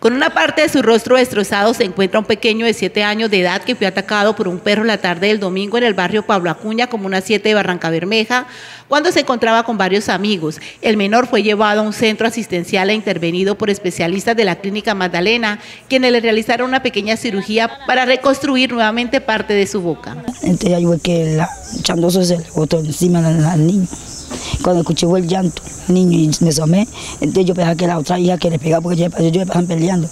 Con una parte de su rostro destrozado se encuentra un pequeño de 7 años de edad que fue atacado por un perro la tarde del domingo en el barrio Pablo Acuña, como una 7 de Barranca Bermeja, cuando se encontraba con varios amigos. El menor fue llevado a un centro asistencial e intervenido por especialistas de la clínica Magdalena, quienes le realizaron una pequeña cirugía para reconstruir nuevamente parte de su boca. Entonces ahí fue que la chandoso se le botó encima al niño. Cuando escuché el llanto, el niño, y me asomé, entonces yo pensaba que la otra hija que le pegaba, porque yo, yo me pasan peleando.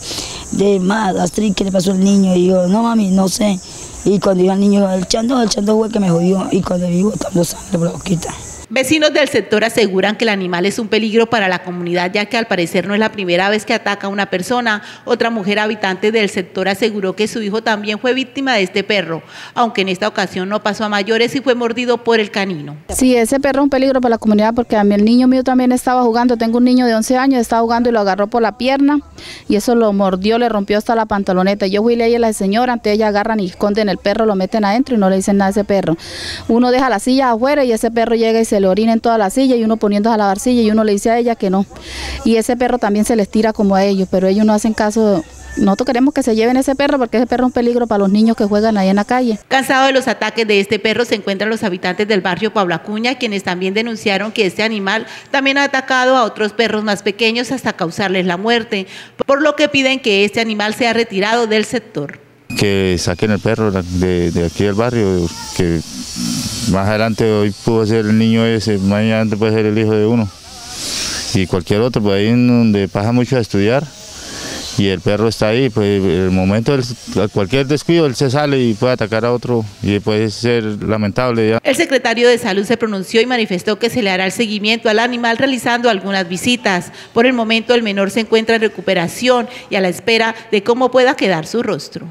De más, Astrid, ¿qué le pasó al niño? Y yo, no mami, no sé. Y cuando iba el niño, el chando, el chando fue que me jodió. Y cuando vi botando sangre por la boquita. Vecinos del sector aseguran que el animal es un peligro para la comunidad, ya que al parecer no es la primera vez que ataca a una persona. Otra mujer habitante del sector aseguró que su hijo también fue víctima de este perro, aunque en esta ocasión no pasó a mayores y fue mordido por el canino. Sí, ese perro es un peligro para la comunidad porque a mí el niño mío también estaba jugando, tengo un niño de 11 años, estaba jugando y lo agarró por la pierna y eso lo mordió, le rompió hasta la pantaloneta. Yo fui y le a la señora, antes ella agarran y esconden el perro, lo meten adentro y no le dicen nada a ese perro. Uno deja la silla afuera y ese perro llega y se le orina en toda la silla y uno poniendo a lavar silla y uno le dice a ella que no. Y ese perro también se les tira como a ellos, pero ellos no hacen caso nosotros queremos que se lleven ese perro porque ese perro es un peligro para los niños que juegan ahí en la calle. Cansado de los ataques de este perro se encuentran los habitantes del barrio Pablo Acuña, quienes también denunciaron que este animal también ha atacado a otros perros más pequeños hasta causarles la muerte, por lo que piden que este animal sea retirado del sector. Que saquen el perro de, de aquí del barrio, que más adelante hoy pudo ser el niño ese, mañana puede ser el hijo de uno. Y cualquier otro, pues ahí donde pasa mucho a estudiar y el perro está ahí, pues el momento, de cualquier descuido, él se sale y puede atacar a otro y puede ser lamentable. El secretario de Salud se pronunció y manifestó que se le hará el seguimiento al animal realizando algunas visitas. Por el momento el menor se encuentra en recuperación y a la espera de cómo pueda quedar su rostro.